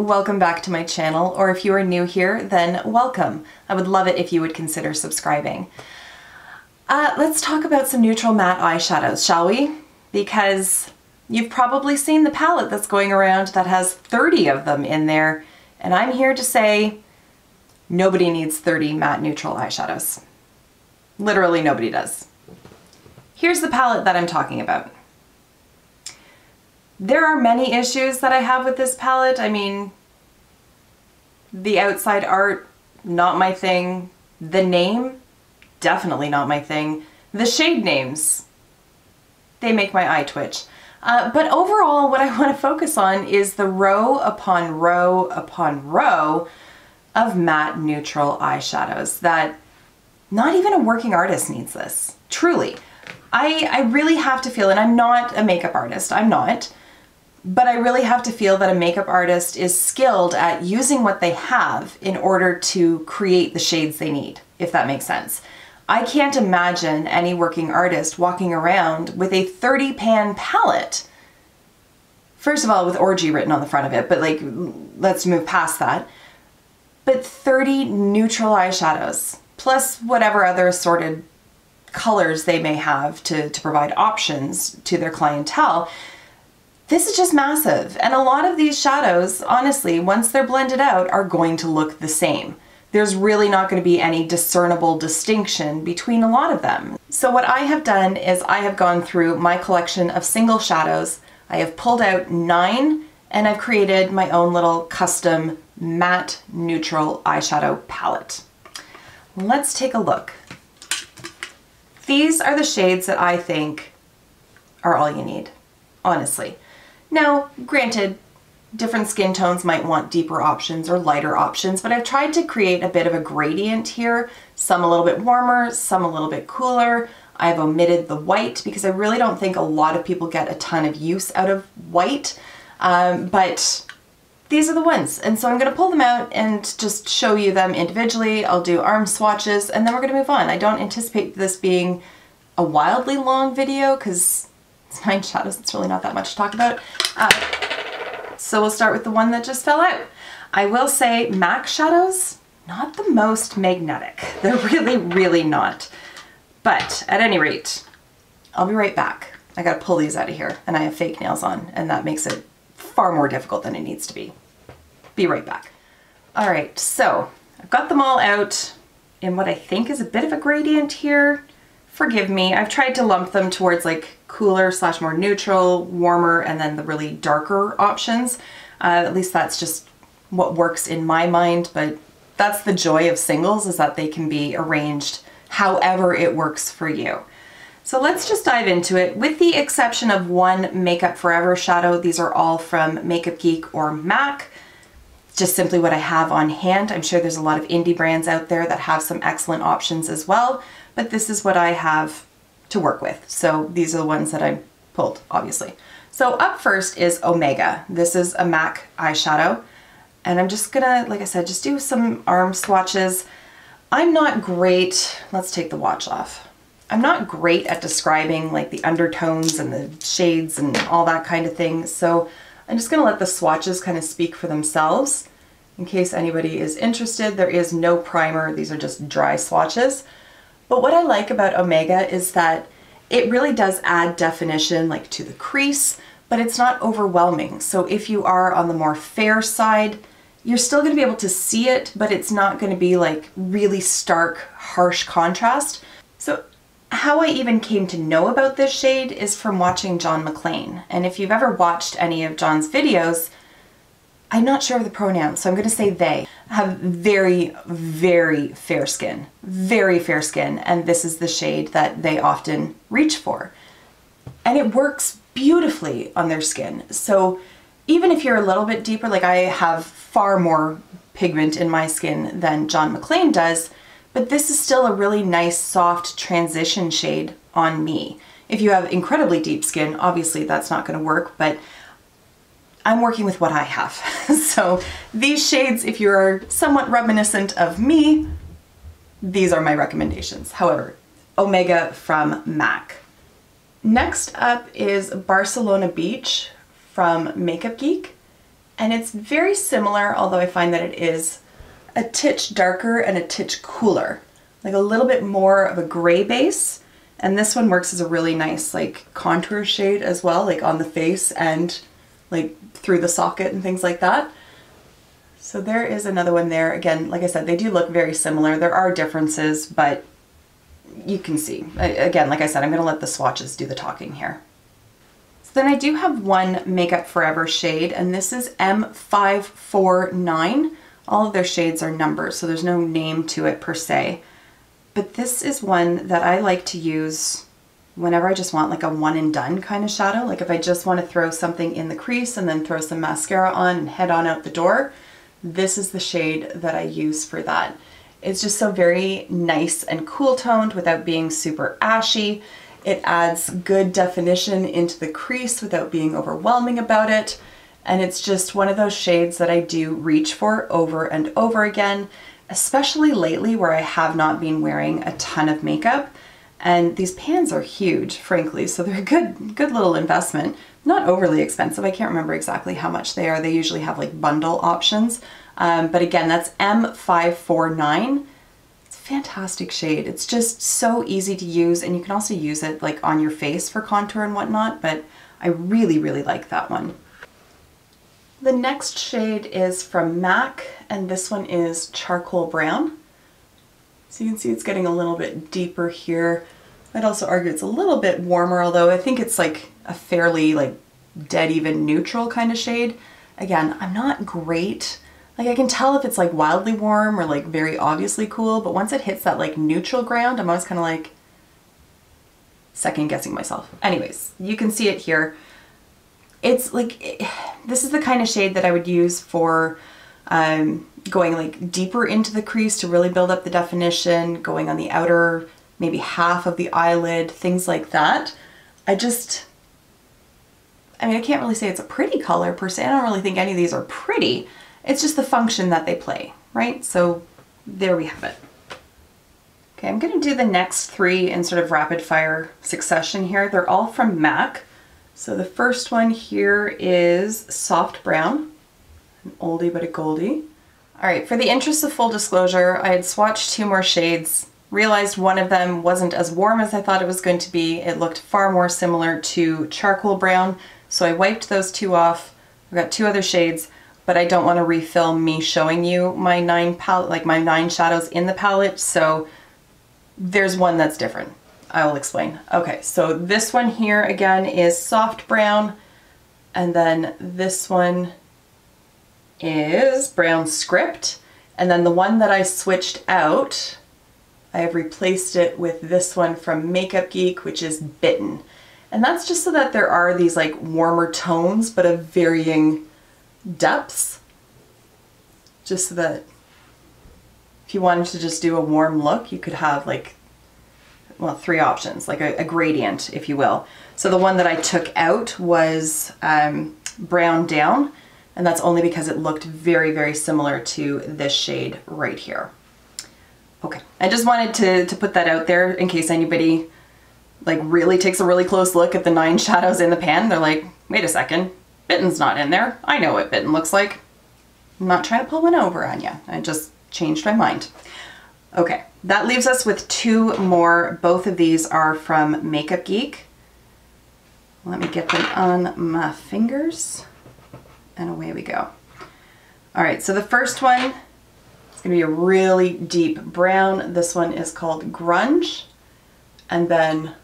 welcome back to my channel, or if you are new here, then welcome. I would love it if you would consider subscribing. Uh, let's talk about some neutral matte eyeshadows, shall we? Because you've probably seen the palette that's going around that has 30 of them in there, and I'm here to say nobody needs 30 matte neutral eyeshadows. Literally nobody does. Here's the palette that I'm talking about. There are many issues that I have with this palette. I mean, the outside art, not my thing. The name, definitely not my thing. The shade names, they make my eye twitch. Uh, but overall, what I want to focus on is the row upon row upon row of matte neutral eyeshadows that not even a working artist needs this, truly. I, I really have to feel, and I'm not a makeup artist, I'm not, but I really have to feel that a makeup artist is skilled at using what they have in order to create the shades they need, if that makes sense. I can't imagine any working artist walking around with a 30 pan palette. First of all, with orgy written on the front of it, but like, let's move past that. But 30 neutral eyeshadows, plus whatever other assorted colors they may have to, to provide options to their clientele this is just massive. And a lot of these shadows, honestly, once they're blended out, are going to look the same. There's really not going to be any discernible distinction between a lot of them. So what I have done is I have gone through my collection of single shadows. I have pulled out nine and I've created my own little custom matte neutral eyeshadow palette. Let's take a look. These are the shades that I think are all you need, honestly. Now, granted, different skin tones might want deeper options or lighter options, but I've tried to create a bit of a gradient here, some a little bit warmer, some a little bit cooler. I've omitted the white because I really don't think a lot of people get a ton of use out of white, um, but these are the ones. And so I'm gonna pull them out and just show you them individually. I'll do arm swatches and then we're gonna move on. I don't anticipate this being a wildly long video because it's nine shadows, it's really not that much to talk about. Uh, so we'll start with the one that just fell out. I will say MAC shadows, not the most magnetic. They're really, really not. But at any rate, I'll be right back. I gotta pull these out of here and I have fake nails on and that makes it far more difficult than it needs to be. Be right back. All right, so I've got them all out in what I think is a bit of a gradient here forgive me. I've tried to lump them towards like cooler slash more neutral, warmer, and then the really darker options. Uh, at least that's just what works in my mind, but that's the joy of singles is that they can be arranged however it works for you. So let's just dive into it. With the exception of one Makeup Forever shadow, these are all from Makeup Geek or MAC. Just simply what I have on hand. I'm sure there's a lot of indie brands out there that have some excellent options as well but this is what I have to work with. So these are the ones that I pulled, obviously. So up first is Omega. This is a MAC eyeshadow. And I'm just gonna, like I said, just do some arm swatches. I'm not great, let's take the watch off. I'm not great at describing like the undertones and the shades and all that kind of thing. So I'm just gonna let the swatches kind of speak for themselves. In case anybody is interested, there is no primer. These are just dry swatches. But what I like about Omega is that it really does add definition like to the crease, but it's not overwhelming. So if you are on the more fair side, you're still gonna be able to see it, but it's not gonna be like really stark, harsh contrast. So how I even came to know about this shade is from watching John Maclean. And if you've ever watched any of John's videos, I'm not sure of the pronouns, so I'm going to say they, have very, very fair skin. Very fair skin, and this is the shade that they often reach for. And it works beautifully on their skin. So even if you're a little bit deeper, like I have far more pigment in my skin than John Maclean does, but this is still a really nice soft transition shade on me. If you have incredibly deep skin, obviously that's not going to work, but I'm working with what I have. so these shades, if you're somewhat reminiscent of me, these are my recommendations. However, Omega from MAC. Next up is Barcelona Beach from Makeup Geek. And it's very similar, although I find that it is a titch darker and a titch cooler. Like a little bit more of a gray base. And this one works as a really nice like contour shade as well, like on the face and like through the socket and things like that. So there is another one there. Again, like I said, they do look very similar. There are differences, but you can see. Again, like I said, I'm gonna let the swatches do the talking here. So then I do have one Makeup Forever shade, and this is M549. All of their shades are numbers, so there's no name to it per se. But this is one that I like to use whenever I just want like a one and done kind of shadow. Like if I just want to throw something in the crease and then throw some mascara on and head on out the door, this is the shade that I use for that. It's just so very nice and cool toned without being super ashy. It adds good definition into the crease without being overwhelming about it. And it's just one of those shades that I do reach for over and over again, especially lately where I have not been wearing a ton of makeup. And these pans are huge, frankly, so they're a good, good little investment. Not overly expensive. I can't remember exactly how much they are. They usually have like bundle options. Um, but again, that's M549. It's a fantastic shade. It's just so easy to use and you can also use it like on your face for contour and whatnot, but I really, really like that one. The next shade is from MAC and this one is Charcoal Brown. So you can see it's getting a little bit deeper here. I'd also argue it's a little bit warmer, although I think it's like a fairly like dead even neutral kind of shade. Again, I'm not great. Like I can tell if it's like wildly warm or like very obviously cool, but once it hits that like neutral ground, I'm always kind of like second guessing myself. Anyways, you can see it here. It's like, it, this is the kind of shade that I would use for um, going like deeper into the crease to really build up the definition, going on the outer maybe half of the eyelid, things like that. I just, I mean, I can't really say it's a pretty color per se. I don't really think any of these are pretty. It's just the function that they play, right? So there we have it. Okay, I'm gonna do the next three in sort of rapid fire succession here. They're all from MAC. So the first one here is Soft Brown, an oldie but a goldie. All right, for the interest of full disclosure, I had swatched two more shades, realized one of them wasn't as warm as I thought it was going to be. It looked far more similar to charcoal brown, so I wiped those two off. I've got two other shades, but I don't want to refill me showing you my nine palette, like my nine shadows in the palette, so there's one that's different. I will explain. Okay, so this one here again is soft brown, and then this one is Brown Script. And then the one that I switched out, I have replaced it with this one from Makeup Geek, which is Bitten. And that's just so that there are these like warmer tones, but of varying depths. Just so that if you wanted to just do a warm look, you could have like, well, three options, like a, a gradient, if you will. So the one that I took out was um, Brown Down, and that's only because it looked very, very similar to this shade right here. Okay, I just wanted to, to put that out there in case anybody like really takes a really close look at the nine shadows in the pan. They're like, wait a second, Bitten's not in there. I know what Bitten looks like. I'm not trying to pull one over on you. I just changed my mind. Okay, that leaves us with two more. Both of these are from Makeup Geek. Let me get them on my fingers and away we go. All right, so the first one is gonna be a really deep brown. This one is called Grunge, and then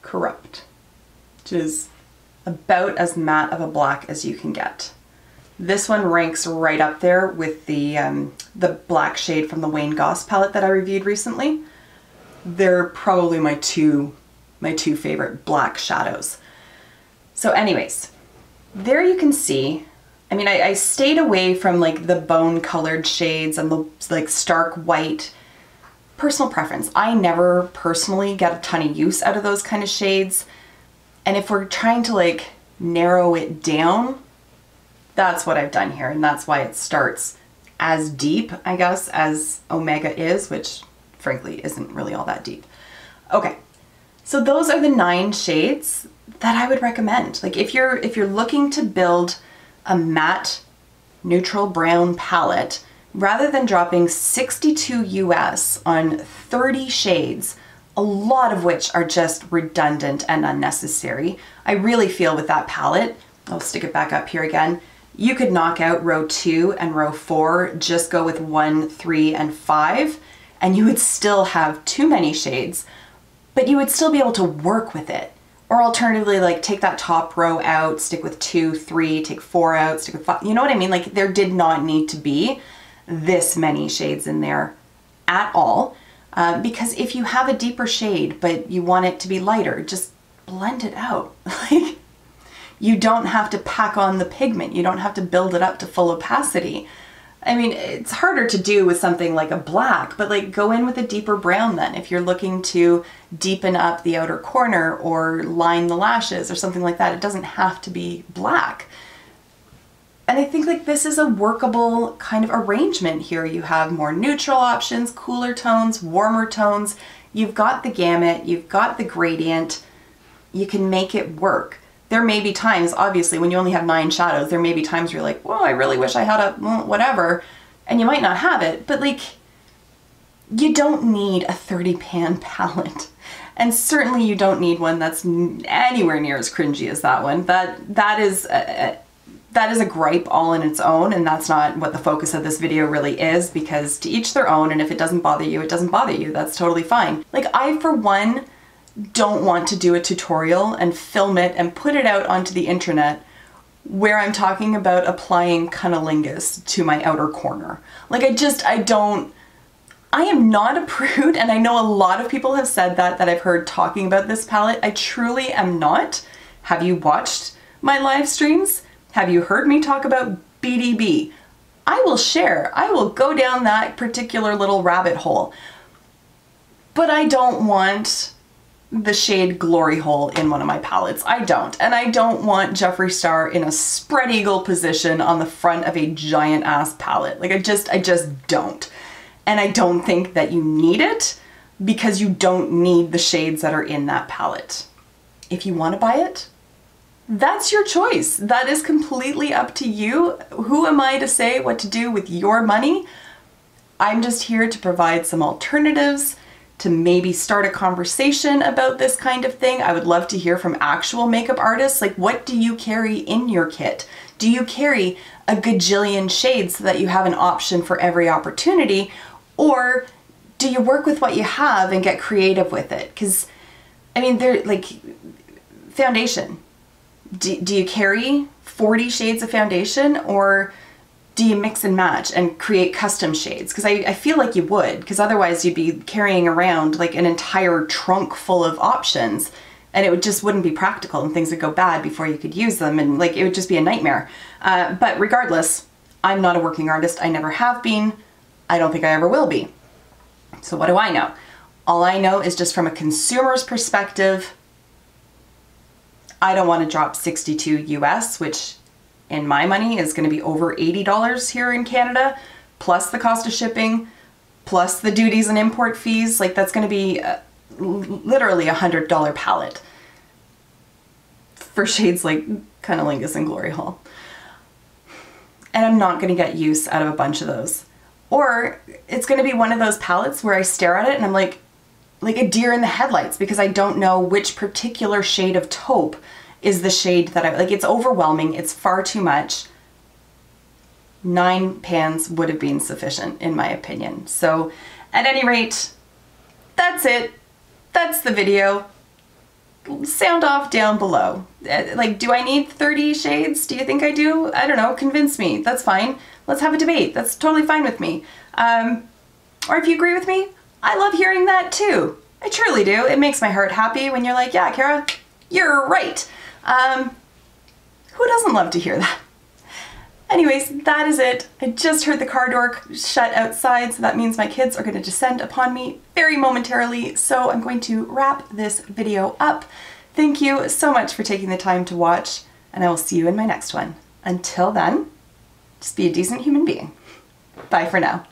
Corrupt, which is about as matte of a black as you can get. This one ranks right up there with the, um, the black shade from the Wayne Goss palette that I reviewed recently. They're probably my two, my two favorite black shadows. So anyways, there you can see, I mean, I, I stayed away from like the bone colored shades and the like stark white personal preference. I never personally get a ton of use out of those kind of shades. And if we're trying to like narrow it down, that's what I've done here. And that's why it starts as deep, I guess, as Omega is, which frankly isn't really all that deep. Okay, so those are the nine shades that I would recommend. Like if you're if you're looking to build a matte neutral brown palette rather than dropping 62 US on 30 shades, a lot of which are just redundant and unnecessary. I really feel with that palette, I'll stick it back up here again, you could knock out row two and row four, just go with one, three, and five, and you would still have too many shades, but you would still be able to work with it. Or alternatively, like take that top row out, stick with two, three, take four out, stick with five. You know what I mean? Like there did not need to be this many shades in there at all. Uh, because if you have a deeper shade, but you want it to be lighter, just blend it out. Like you don't have to pack on the pigment. You don't have to build it up to full opacity. I mean, it's harder to do with something like a black, but like go in with a deeper brown then if you're looking to deepen up the outer corner or line the lashes or something like that. It doesn't have to be black. And I think like this is a workable kind of arrangement here. You have more neutral options, cooler tones, warmer tones. You've got the gamut, you've got the gradient. You can make it work there may be times, obviously, when you only have nine shadows, there may be times where you're like, well, I really wish I had a mm, whatever, and you might not have it, but like, you don't need a 30 pan palette. And certainly you don't need one that's anywhere near as cringy as that one. That That is a, that is a gripe all in its own, and that's not what the focus of this video really is, because to each their own, and if it doesn't bother you, it doesn't bother you. That's totally fine. Like, I, for one, don't want to do a tutorial and film it and put it out onto the internet where I'm talking about applying cunnilingus to my outer corner. Like I just, I don't, I am not a prude and I know a lot of people have said that that I've heard talking about this palette. I truly am not. Have you watched my live streams? Have you heard me talk about BDB? I will share. I will go down that particular little rabbit hole. But I don't want the shade Glory Hole in one of my palettes. I don't. And I don't want Jeffree Star in a spread eagle position on the front of a giant ass palette. Like I just, I just don't. And I don't think that you need it because you don't need the shades that are in that palette. If you want to buy it, that's your choice. That is completely up to you. Who am I to say what to do with your money? I'm just here to provide some alternatives to maybe start a conversation about this kind of thing. I would love to hear from actual makeup artists. Like, what do you carry in your kit? Do you carry a gajillion shades so that you have an option for every opportunity? Or do you work with what you have and get creative with it? Because, I mean, they're like foundation. Do, do you carry 40 shades of foundation or do you mix and match and create custom shades? Because I, I feel like you would, because otherwise you'd be carrying around like an entire trunk full of options and it would just wouldn't be practical and things would go bad before you could use them and like it would just be a nightmare. Uh, but regardless, I'm not a working artist. I never have been. I don't think I ever will be. So what do I know? All I know is just from a consumer's perspective, I don't want to drop 62 US, which in my money is going to be over $80 here in Canada, plus the cost of shipping, plus the duties and import fees. Like that's going to be uh, literally a $100 palette for shades like Cunnilingus and Glory Hole. And I'm not going to get use out of a bunch of those. Or it's going to be one of those palettes where I stare at it and I'm like, like a deer in the headlights because I don't know which particular shade of taupe is the shade that I, like it's overwhelming, it's far too much. Nine pans would have been sufficient in my opinion. So at any rate, that's it. That's the video. Sound off down below. Uh, like, do I need 30 shades? Do you think I do? I don't know, convince me, that's fine. Let's have a debate, that's totally fine with me. Um, or if you agree with me, I love hearing that too. I truly do. It makes my heart happy when you're like, yeah, Kara, you're right. Um, who doesn't love to hear that? Anyways, that is it. I just heard the car door shut outside, so that means my kids are going to descend upon me very momentarily, so I'm going to wrap this video up. Thank you so much for taking the time to watch, and I will see you in my next one. Until then, just be a decent human being. Bye for now.